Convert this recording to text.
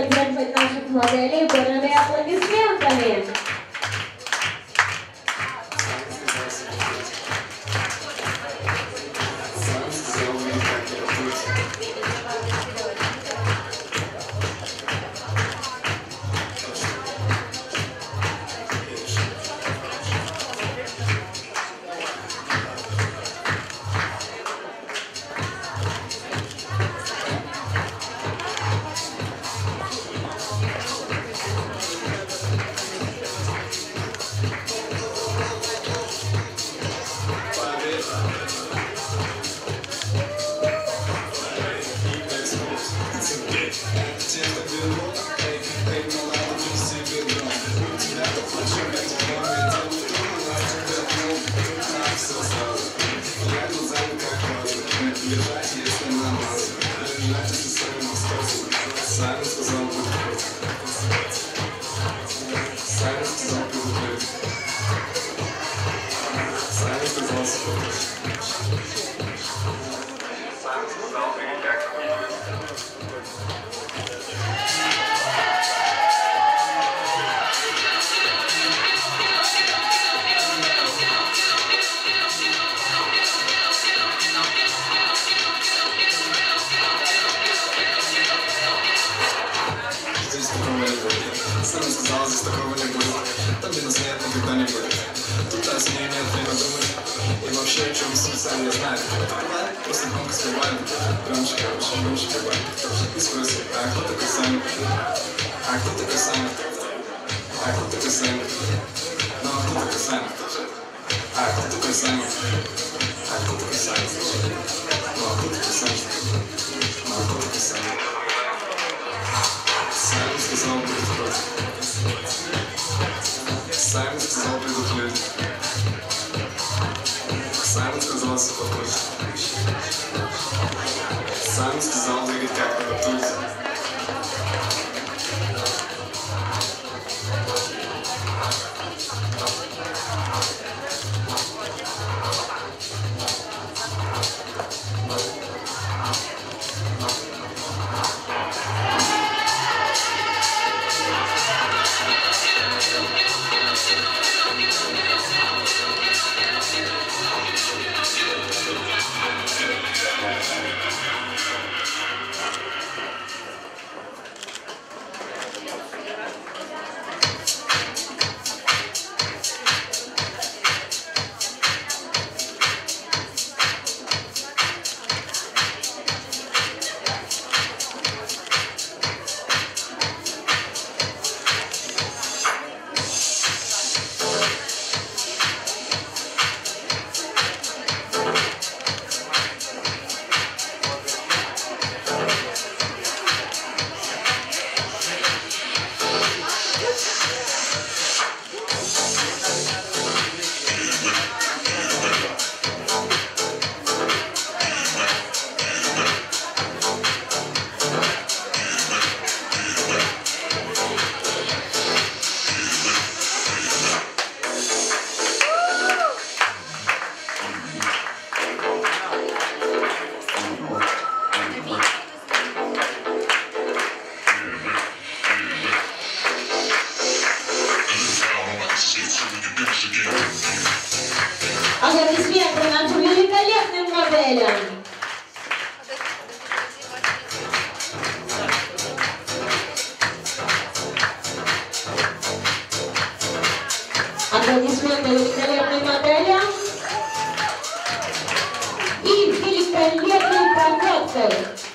I'm not naman siya kumabili, pero. Сам сказал, здесь такого не будет. Там, где нас нет, никогда не будет. Тут о сне нет время думать. И вообще, о чем суть сам не знает. Просто громко спеваем. Громче, громче, громче певаем. И смысл. А кто такой Саймон? А кто такой Саймон? А кто такой Саймон? Ну, а кто такой Саймон? А кто такой Саймон? А кто такой Саймон? подходит. Саймон сказал, двигать как на батуте. Аплодисменты нашим великолепным моделям. Аплодисменты великолепным моделям. И великолепной проектой.